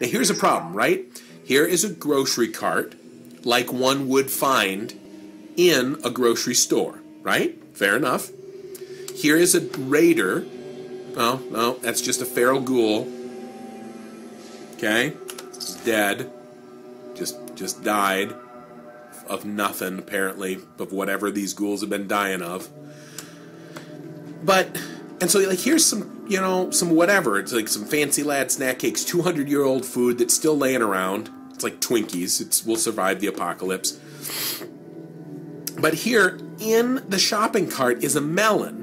Now, here's a problem, right? Here is a grocery cart like one would find in a grocery store, right? Fair enough. Here is a raider. Oh, no, that's just a feral ghoul. Okay? Dead. Just just died of nothing, apparently, of whatever these ghouls have been dying of. But and so like here's some you know some whatever. It's like some fancy lad snack cakes 200 year old food that's still laying around. It's like twinkies. It's will survive the apocalypse. But here in the shopping cart is a melon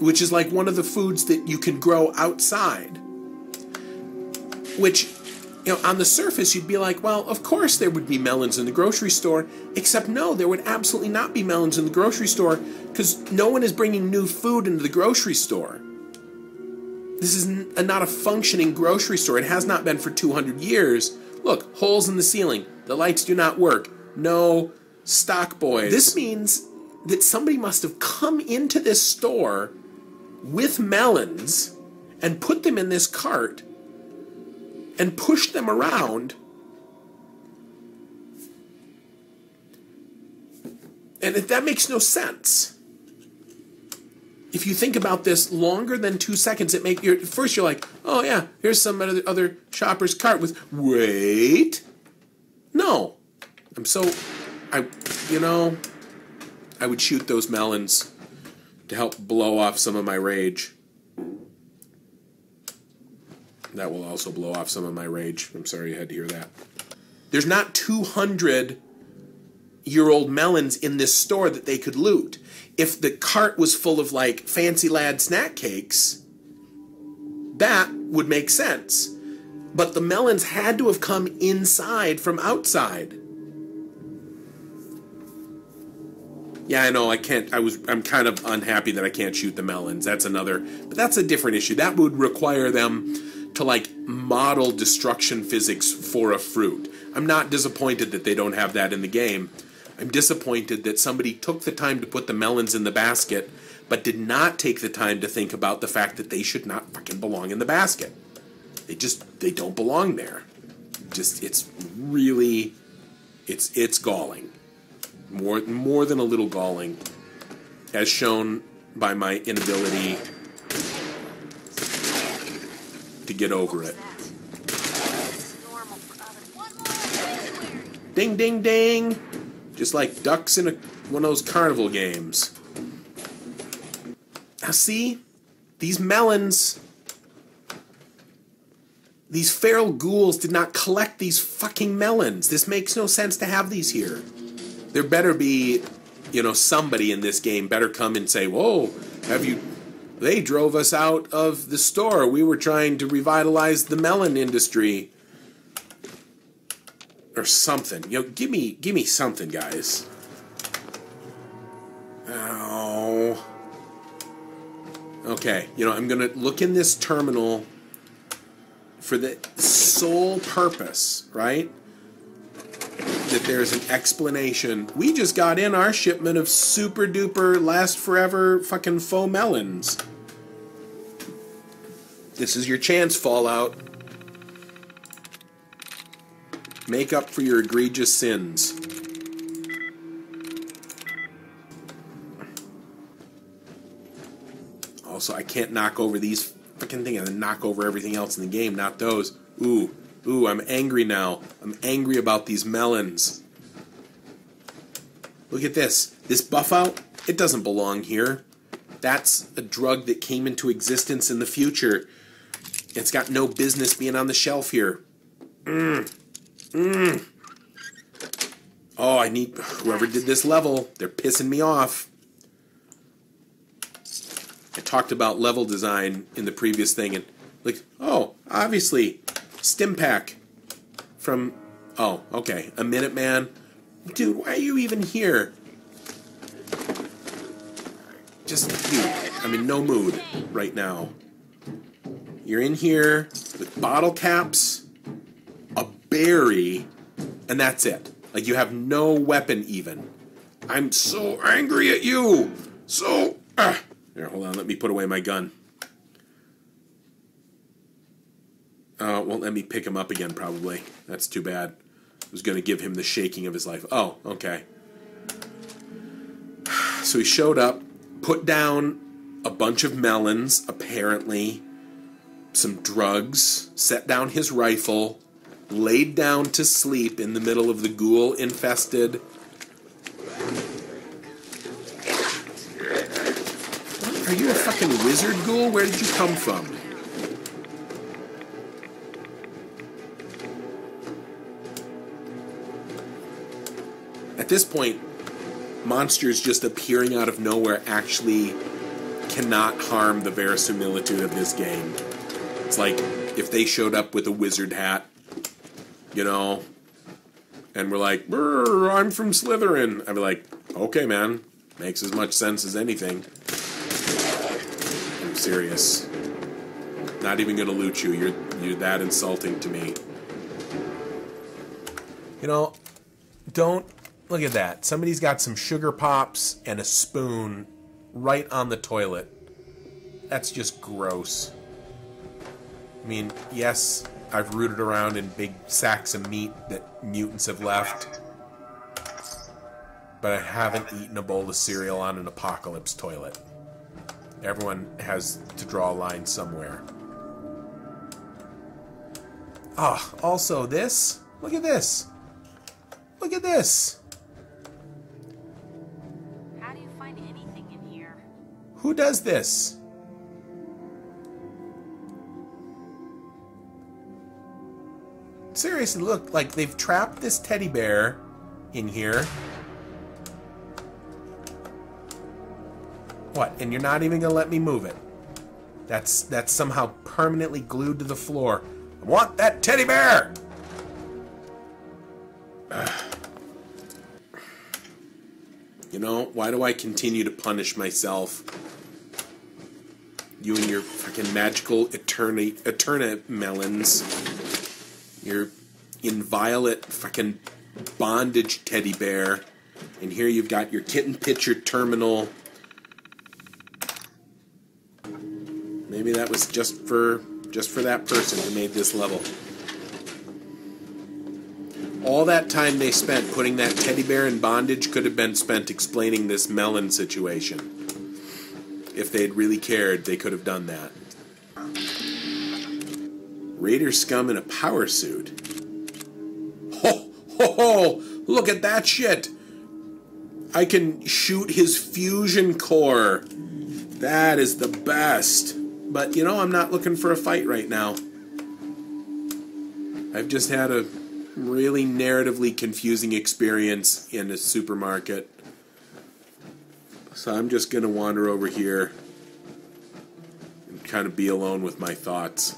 which is like one of the foods that you can grow outside which you know, on the surface, you'd be like, well, of course there would be melons in the grocery store, except no, there would absolutely not be melons in the grocery store because no one is bringing new food into the grocery store. This is a, not a functioning grocery store. It has not been for 200 years. Look, holes in the ceiling. The lights do not work. No stock boys. This means that somebody must have come into this store with melons and put them in this cart and push them around. And if that makes no sense. If you think about this longer than two seconds, it make your first you're like, oh yeah, here's some other, other shopper's cart with wait. No. I'm so I you know I would shoot those melons to help blow off some of my rage. That will also blow off some of my rage. I'm sorry you had to hear that. There's not 200 year old melons in this store that they could loot. If the cart was full of like fancy lad snack cakes, that would make sense. But the melons had to have come inside from outside. Yeah, I know I can't I was I'm kind of unhappy that I can't shoot the melons. That's another but that's a different issue. That would require them to like model destruction physics for a fruit. I'm not disappointed that they don't have that in the game. I'm disappointed that somebody took the time to put the melons in the basket, but did not take the time to think about the fact that they should not fucking belong in the basket. They just they don't belong there. Just it's really it's it's galling. More more than a little galling as shown by my inability to get over it. Ding, ding, ding! Just like ducks in a, one of those carnival games. Now, see? These melons. These feral ghouls did not collect these fucking melons. This makes no sense to have these here. There better be, you know, somebody in this game better come and say, Whoa, have you they drove us out of the store. We were trying to revitalize the melon industry. Or something. You know, give me give me something, guys. Ow. Okay, you know, I'm gonna look in this terminal for the sole purpose, right? That there's an explanation. We just got in our shipment of super duper last forever fucking faux melons. This is your chance, Fallout. Make up for your egregious sins. Also, I can't knock over these fucking things. I knock over everything else in the game, not those. Ooh, ooh, I'm angry now. I'm angry about these melons. Look at this. This Buffout, it doesn't belong here. That's a drug that came into existence in the future it's got no business being on the shelf here. Mmm. Mmm. Oh, I need whoever did this level. They're pissing me off. I talked about level design in the previous thing, and like, oh, obviously, Stimpak from. Oh, okay, a Minuteman. Dude, why are you even here? Just, dude, I'm in no mood right now. You're in here with bottle caps, a berry, and that's it. Like you have no weapon even. I'm so angry at you. So, ah. here, hold on. Let me put away my gun. Uh, won't let me pick him up again, probably. That's too bad. I was going to give him the shaking of his life. Oh, okay. So he showed up, put down a bunch of melons, apparently, some drugs, set down his rifle, laid down to sleep in the middle of the ghoul infested. Are you a fucking wizard ghoul? Where did you come from? At this point, monsters just appearing out of nowhere actually cannot harm the verisimilitude of this game. It's like if they showed up with a wizard hat, you know, and we're like, I'm from Slytherin. I'd be like, okay, man. Makes as much sense as anything. I'm serious. Not even gonna loot you. You're you're that insulting to me. You know, don't look at that. Somebody's got some sugar pops and a spoon right on the toilet. That's just gross. I mean, yes, I've rooted around in big sacks of meat that mutants have left, but I haven't eaten a bowl of cereal on an apocalypse toilet. Everyone has to draw a line somewhere. Ah, oh, also this. Look at this. Look at this. How do you find anything in here? Who does this? Seriously, look, like they've trapped this teddy bear in here. What? And you're not even gonna let me move it? That's that's somehow permanently glued to the floor. I want that teddy bear! You know, why do I continue to punish myself? You and your fucking magical eternity, eterna melons. Your inviolate fucking bondage teddy bear. And here you've got your kitten pitcher terminal. Maybe that was just for just for that person who made this level. All that time they spent putting that teddy bear in bondage could have been spent explaining this melon situation. If they'd really cared, they could have done that. Raider scum in a power suit. Ho, ho, ho! Look at that shit! I can shoot his fusion core. That is the best. But you know, I'm not looking for a fight right now. I've just had a really narratively confusing experience in a supermarket. So I'm just going to wander over here and kind of be alone with my thoughts.